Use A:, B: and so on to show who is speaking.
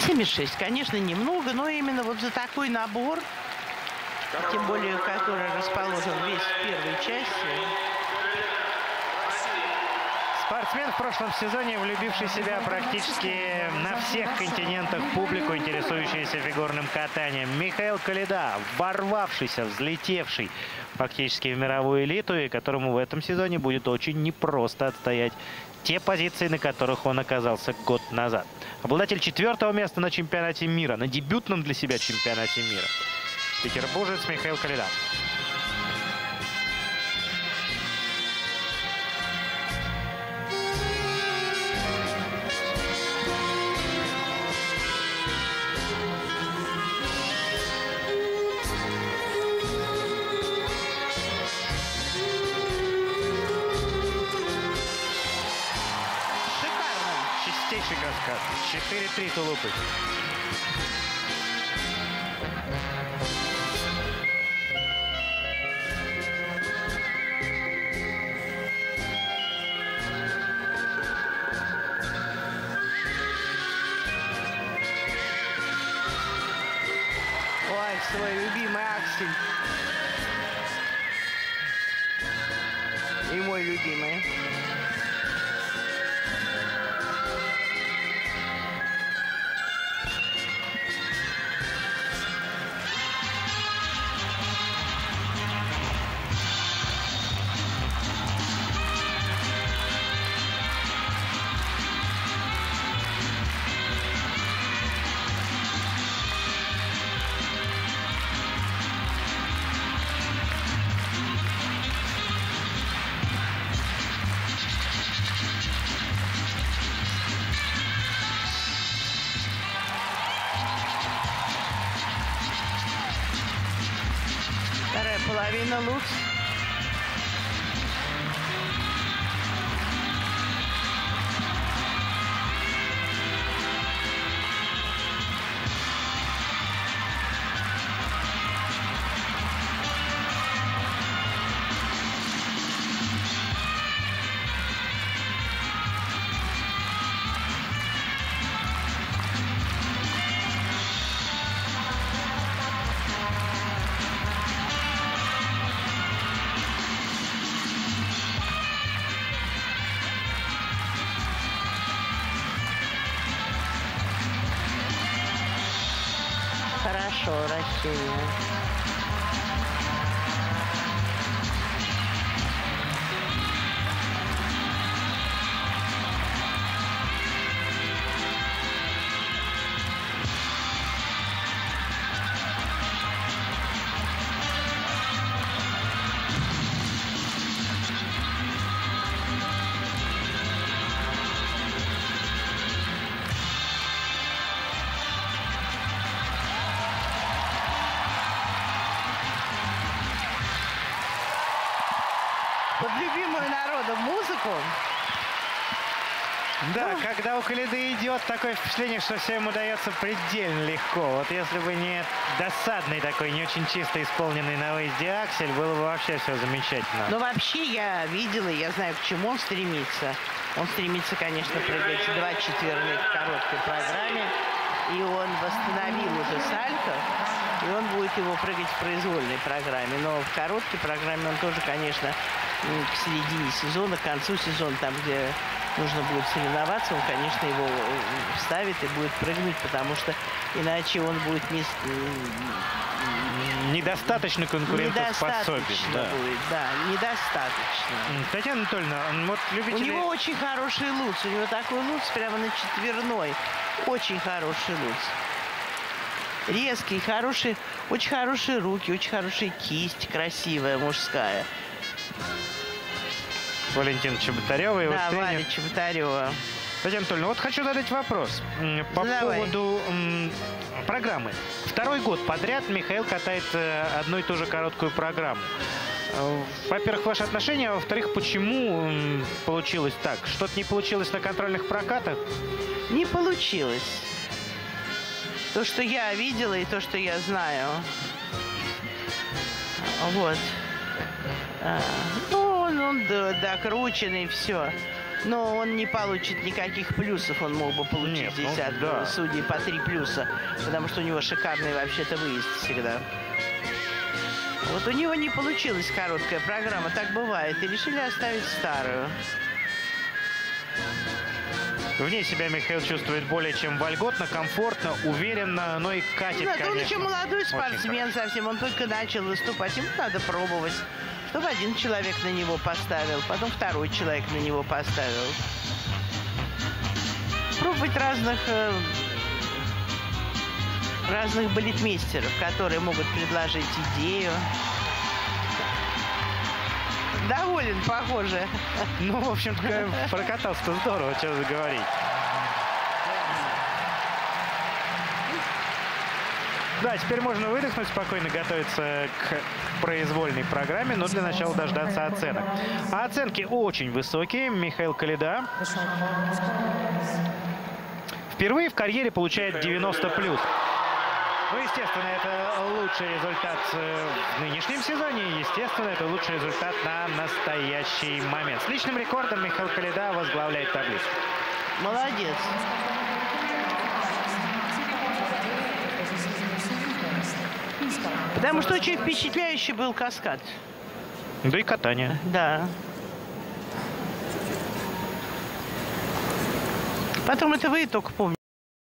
A: 76, конечно, немного, но именно вот за такой набор, тем более, который расположен весь в первой части,
B: Спортсмен в прошлом сезоне, влюбивший себя практически на всех континентах публику, интересующуюся фигурным катанием. Михаил Калида, ворвавшийся, взлетевший фактически в мировую элиту, и которому в этом сезоне будет очень непросто отстоять те позиции, на которых он оказался год назад. Обладатель четвертого места на чемпионате мира, на дебютном для себя чемпионате мира. Петербуржец Михаил Калида. Каскад. 4-3 тулупы.
A: Ой, свой любимый Аксель. И мой любимый. Palladium looks. chorar, que Под любимую народом музыку
B: Да, когда у Калиды идет, такое впечатление, что все ему дается предельно легко. Вот если бы не досадный такой, не очень чисто исполненный на выезде аксель, было бы вообще все замечательно.
A: Но вообще я видела, я знаю, к чему он стремится. Он стремится, конечно, прыгать два четверных в короткой программе. И он восстановил уже сальто. И он будет его прыгать в произвольной программе. Но в короткой программе он тоже, конечно, к середине сезона, к концу сезона, там, где нужно будет соревноваться, он, конечно, его э, вставит и будет прыгнуть, потому что иначе он будет не,
B: Недостаточно конкурентоспособен.
A: Недостаточно
B: Да.
A: будет, да, недостаточно.
B: Татьяна Анатольевна, вот
A: У
B: любители...
A: него очень хороший луц, у него такой луц прямо на четверной. Очень хороший луц. Резкий, хороший, очень хорошие руки, очень хорошая кисть, красивая, мужская.
B: Валентин Чеботарева и
A: да,
B: вот тренер.
A: Валя Чеботарева.
B: Татьяна Анатольевна, вот хочу задать вопрос по
A: Задавай.
B: поводу программы. Второй год подряд Михаил катает э, одну и ту же короткую программу. Э, Во-первых, ваши отношения, а во-вторых, почему получилось так? Что-то не получилось на контрольных прокатах?
A: Не получилось. То, что я видела и то, что я знаю. Вот. А, ну, он, он докрученный, все. Но он не получит никаких плюсов, он мог бы получить
B: Нет, ну,
A: здесь от
B: да.
A: судей по три плюса, потому что у него шикарный вообще-то выезд всегда. Вот у него не получилась короткая программа, так бывает, и решили оставить старую.
B: Вне себя Михаил чувствует более чем вольготно, комфортно, уверенно, но и катит,
A: он
B: конечно.
A: еще молодой спортсмен совсем, он только начал выступать, ему надо пробовать. Чтобы один человек на него поставил, потом второй человек на него поставил. Пробовать разных э, разных балетмейстеров, которые могут предложить идею. Доволен, похоже.
B: Ну, в общем-то, прокатался-то здорово, что говорить. Да, теперь можно выдохнуть, спокойно готовиться к произвольной программе, но для начала дождаться оценок. А оценки очень высокие. Михаил Калида впервые в карьере получает 90 плюс. Ну, естественно, это лучший результат э, в нынешнем сезоне. Естественно, это лучший результат на настоящий момент. С личным рекордом Михаил Калида возглавляет таблицу.
A: Молодец. Потому что очень впечатляющий был каскад.
B: Да и катание.
A: Да. Потом это вы только помните.